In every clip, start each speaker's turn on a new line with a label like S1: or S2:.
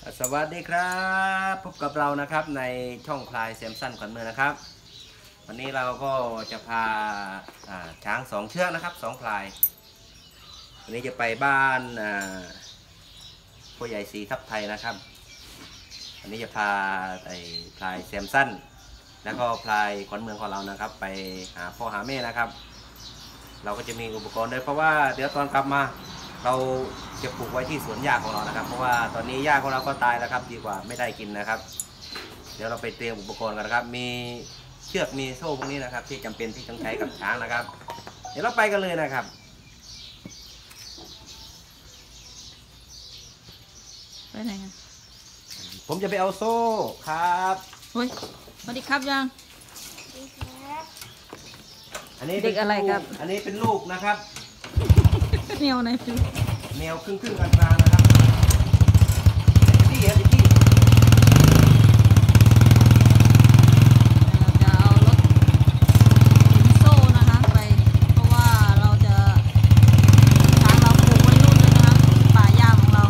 S1: สวัสดีครับ พบกับเรานะครับในช่องพลายแซมสันขวัญเมืองนะครับ วันนี้เราก็จะพาช้างสองเชือกนะครับสองพลาย วันนี้จะไปบ้านอ่าพ่อใหญ่สีทับไทยนะครับ วันนี้จะพาไอ้พลายแซมสันแล้วก็พลายขวัญเมืองของเรานะครับ ไปหาพ่อหาแม่นะครับ เราก็จะมีอุปกรณ์ด้วยเพราะว่าเดี๋ยวตอนกลับมา เราจะปลูกไว้ที่สวนหญ้าของเรานะครับ เพราะว่าตอนนี้หญ้าของเราก็ตายแล้วครับ ดีกว่าไม่ได้กินนะครับ เดี๋ยวเราไปเตรียมอุปกรณ์กันนะครับ มีเชือกมีโซ่พวกนี้นะครับ ที่จำเป็นที่ต้องใช้กับช้างนะครับ เดี๋ยวเราไปกันเลยนะครับ
S2: ไปไหนกัน
S1: ผมจะไปเอาโซ่ครับ
S2: เฮ้ยสวัสดีครับยัง
S1: อันนี้
S2: เด็กอะไรครับ
S1: อันนี้เป็นลูกนะครับ
S2: แนวไหนคือ
S1: แนวครึ่งครึ่งๆกลางๆนะครับที่เห็นที่
S2: เราจะเอารถเข็นโซ่นะคะไป เพราะว่าเราจะทางเราปลูกไว้นู่นเลยนะคะป่าหญ้าของเรา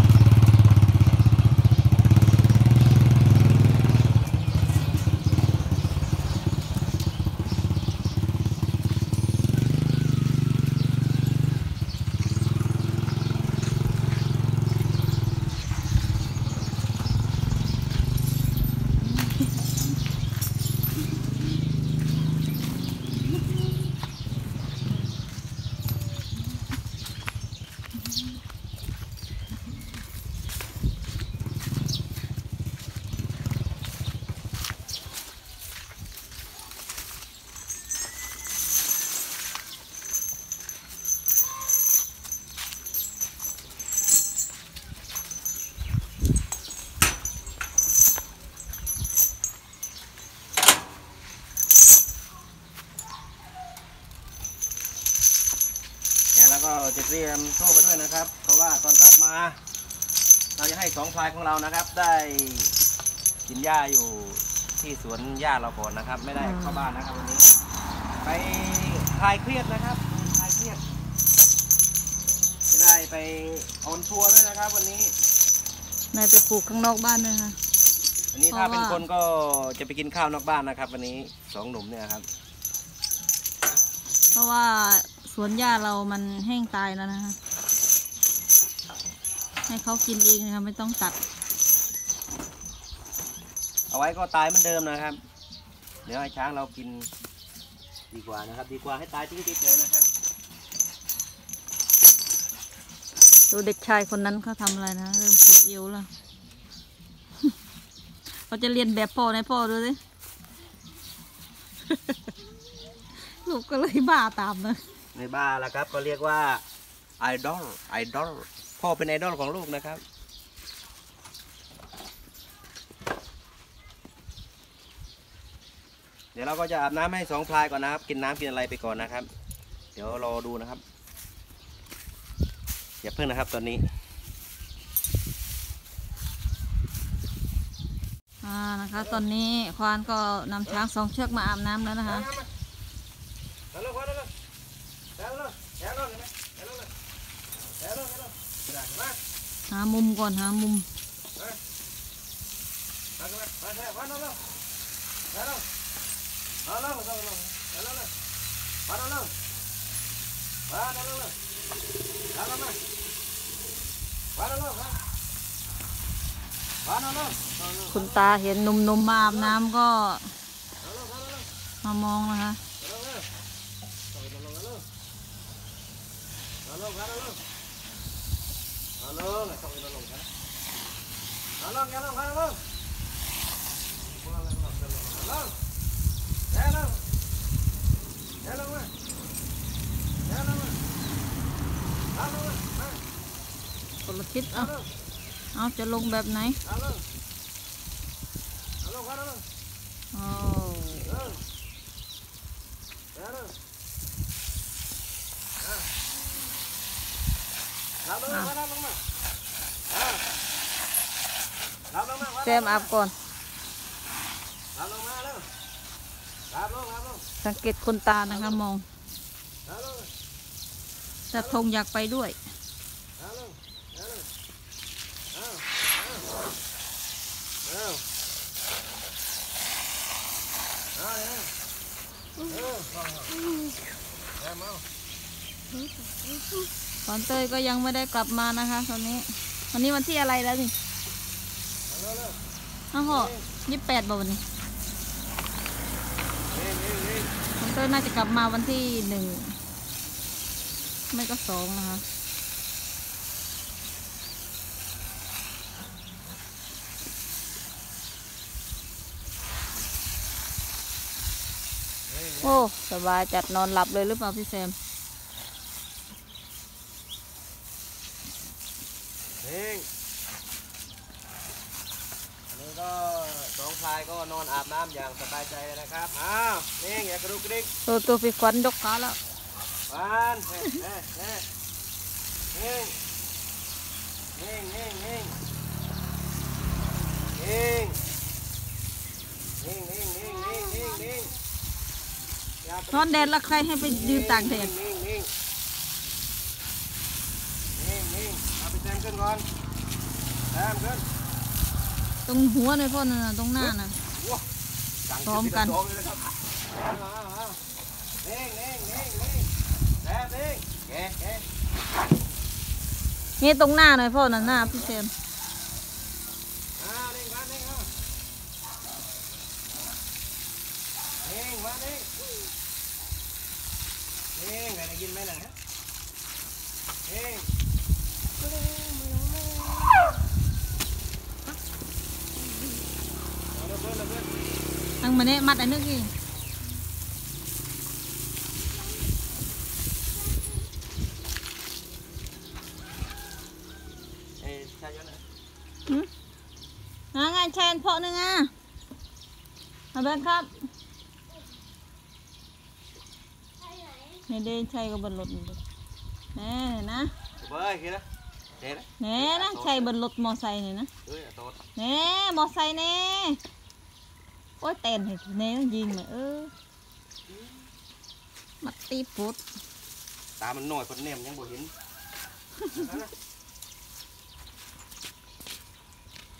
S1: แล้วก็ จะเตรียมโซ่ไปด้วยนะครับ เพราะว่าตอนกลับมา เราจะให้สองพลายของเรานะครับ ได้กินหญ้าอยู่ที่สวนหญ้าเราก่อนนะครับ ไม่ได้เข้าบ้านนะครับวันนี้ ไปคลายเครียดนะครับคลายเครียดจะได้ไปออนทัวร์ด้วยนะครับ วันนี้
S2: นายไปปลูกข้างนอกบ้านด้วยนะ
S1: วันนี้
S2: เพ
S1: ถ้า
S2: ราะว่า
S1: เป็นคนก็จะไปกินข้าวนอกบ้านนะครับ วันนี้สองหนุ่มเนี่ยครับ
S2: เพราะว่า สวนหญ้าเรามันแห้งตายแล้วนะคะ ให้เขากินเองนะคะไม่ต้องตัด
S1: เอาไว้ก็ตายเหมือนเดิมนะครับ เดี๋ยวให้ช้างเรากินดีกว่านะครับ ดีกว่าให้ตายทิ้งเฉยๆนะครับ
S2: ดูเด็กชายคนนั้นเขาทำอะไรนะ เริ่มปลูกเอวแล้วเขาจะเรียนแบบพ่อในพ่อดูสิลูกก็เลยบ้าตามนะ
S1: ในบ้านละครับ ก็เรียกว่าไอดอลไอดอลพ่อเป็นไอดอลของลูกนะครับเดี๋ยวเราก็จะอาบน้ำให้สองพลายก่อนนะครับ กินน้ำกินอะไรไปก่อนนะครับ เดี๋ยวรอดูนะครับ อย่าเพิ่งนะครับตอนนี้
S2: อ่านะคะตอนนี้ควานก็นำช้างสองเชือกมาอาบน้ำแล้วนะคะามุมก่อนหามุมคุณตาเห็นหนุ่มๆมาอาบน้ำก็มามองนะคะ คนละทิศเอาเอาจะลงแบบไหนโอ้ เซมอัพก่อน สังเกตคนตานะคะมองจะทงอยากไปด้วยขอนเตยก็ยังไม่ได้กลับมานะคะ ตอนนี้ วันนี้วันที่อะไรแล้วนี่ อ้าเหอยี่สิบแปดบ่วันนี้ขอนเตยน่าจะกลับมาวันที่หนึ่งไม่ก็สองนะคะโอ้ สบายจัดนอนหลับเลยหรือเปล่าพี่แซม
S1: เฮงอันนี้ก็ สองพลายก็นอนอาบน้ำอย่างสบายใจเลยนะครับ อ้าวเฮงอย่ากระดุกกระดิก
S2: ตัวตัวพี่ควันยกขาแล้ว
S1: หวานเฮ้เฮ้เฮ้เฮงเฮงเฮงเฮงเฮงเฮงเฮงเฮงเฮงเฮงเฮงอย่ากระ
S2: นอนแดดแล้วใครให้ไปยืนตากแดด
S1: เฮงเฮงเฮงเฮงเอาไปแซมขึ้นก่อนแซมขึ้น
S2: ตรงหัวในพ่อน่ะตรงหน้าน่ะพร้อมกัน
S1: เน่งเน่งเน่งเน่งแซ่บเน่งแกแก
S2: นี่ตรงหน้าหน่อยพ่อน่ะหน้าพี่เซม
S1: เองอะไรกินไหมล่ะเนี่ยเอั
S2: งมันเนี่ยมัดอันนึงอี
S1: น้ายยศนะ
S2: ไงแชนเพาะหนึ่งอะมาเบนครับนี่เดินชัยกับนรถนี่นะ
S1: เบ้ยคิดนะเนะ
S2: แน่นะชัยบนรถมอไซค์นี่นะ
S1: เฮ้ย
S2: มอไซค์แน่ โอ้ยเต้นให้แน่ต้องยิงมาเออมัดตีปุด
S1: ตามันหน่อยคนเนมยังบ่เห็น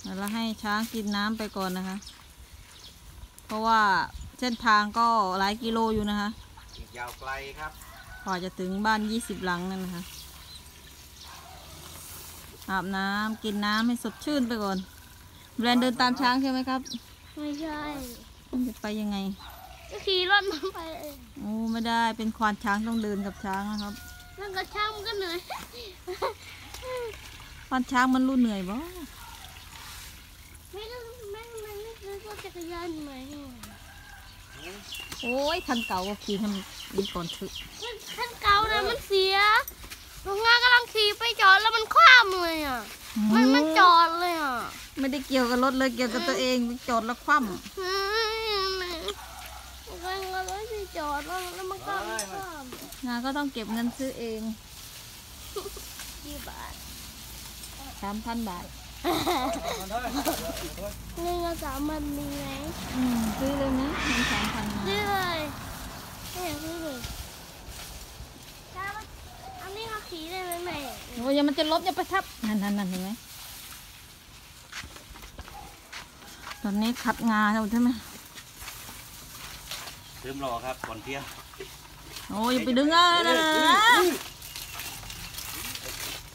S2: เดี๋ยวเราให้ช้างกินน้ำไปก่อนนะคะ เพราะว่าเส้นทางก็หลายกิโลอยู่นะคะ
S1: อีกยาวไกลครับ
S2: กว่าจะถึงบ้านยี่สิบหลังนั่นนะคะ อาบน้ำกินน้ำให้สดชื่นไปก่อน แบรนด์เดินตามช้างใช่ไหมครับ
S3: ไม่ใช่
S2: มันจะไปยังไง
S3: ก็ขี่รถมาไปเอง
S2: โอ้ไม่ได้เป็นควานช้างต้องเดินกับช้างนะครับ
S3: นั่นก็ช่างมันก็เหนื่อย
S2: ควานช้างมันรู้เหนื่อยบ่
S3: ไม่ต้องไม่ไม่ไม่ซื้อรถจักรยานใหม่หน่อย
S2: โอ้ยคันเก่าก็ขี่ให้มันดีก่อนเถอะ
S3: มันคันเก่านะมันเสียโรงงานกำลังขี่ไปจอดแล้วมันคว่ำเลยอะมันมันจอดเลยอะ
S2: ไม่ได้เกี่ยวกับรถเลยเกี่ยวกับตัวเองจอดแล้วคว่
S3: อืมมันก็เลยไปจอดแล้วแล้วมันก็มันคว่ำ
S2: งานก็ต้องเก็บเงินซื้อเองำ
S3: กี่บาท
S2: สามพันบาท
S3: เงินก็สามพันมีไหม
S2: อืมซื้อเลยนะเงินสามพันมา
S3: ซื้อเลยไม่อยากซื้อเลยถ้าอันนี้เขาขี่ได้ไหมแม่
S2: โอ้ยอย่ามันจะลบอย่าไปทับนั่นนั่นนั่นเห็นไหม ตอนนี้ขัดงาแล้วใช่ไหม
S1: ลืมรอครับก่อนเที่ยง
S2: โอ้ยอย่าไปดึงอะนะ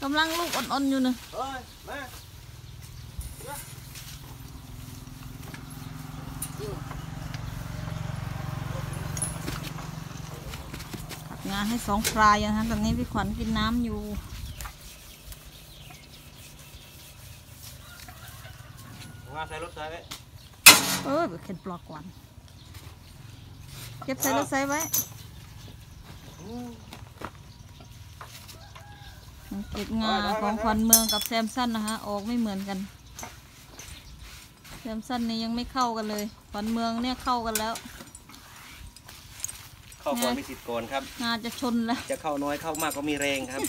S2: กำลังลูกอ่อนๆอยู่นะ
S1: เฮ้ยมา
S2: ขัดงาให้สองพรายนะฮะตอนนี้พี่ขวัญกินน้ำอยู่
S1: มา ใส่รถใส่ไว้
S2: เออไปเข็นปลอกก่อนเก็บใส่รถใส่ไว้เก็บงาของขวัญเมืองกับแซมสันนะคะออกไม่เหมือนกันแซมสันนี่ยังไม่เข้ากันเลยขวัญเมืองเนี่ยเข้ากันแล้ว
S1: เข้าก่อนมีสิทธิ์ก่อนครับ
S2: งาจะชนแล้ว
S1: จะเข้าน้อยเข้ามากก็มีแรงครับ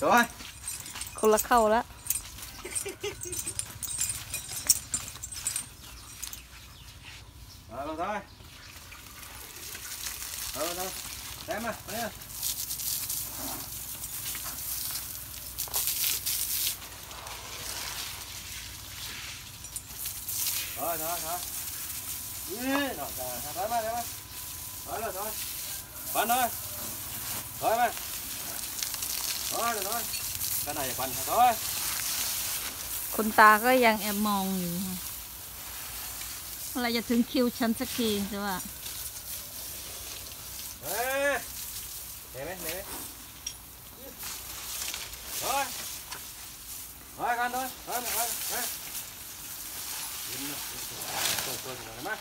S1: ตัว
S2: คนละเข้าแล้ว
S1: Ờ rồi thôi. Ờ rồi thôi Đem à, đấy à Rồi thôi thôi Rồi rồi thôi, thôi mà, thôi mà Rồi rồi. Thôi Bắn thôi. Thôi mà. Thôi rồi thôi Cái này là bắn thôi.
S2: คุณตาก็ยังแอบมองอยู่ เมื่อไหรจะถึงคิวฉันสักทีแต่ว่า
S1: เฮ้ยเห็นไหมเห็นไหมถอยถอยกันถอยถอยมาถอยมายิ้มนะตัวตัวตัวมา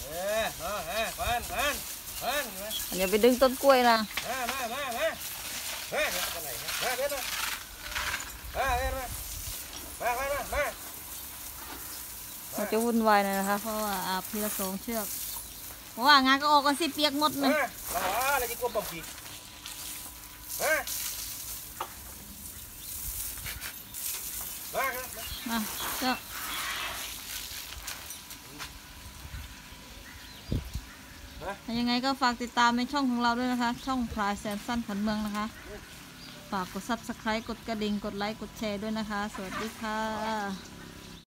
S1: เอ้ยมาเอ้ยฟันฟันฟันมา
S2: อย่าไปดึงต้นกล้วยนะ
S1: มามามามาเฮ้ยมากันไหนมาเดินมามาเดินมามามามามา
S2: เราจะวุ่นวายหน่อยนะคะเพราะว่าอาบทีละสองเชือกเพราะว่างานก็ออกกันสิเปียกหมดเล
S1: มายมาอะไรที่กลัวปั๊มปีมามาครับ
S2: มาเจ้า ยังไงก็ฝากติดตามในช่องของเราด้วยนะคะ ช่องพลายแซนสั้นขันเมืองนะคะ ฝากกด subscribe กดกระดิ่ง กดไลค์ กดแชร์ด้วยนะคะ สวัสดีค่ะ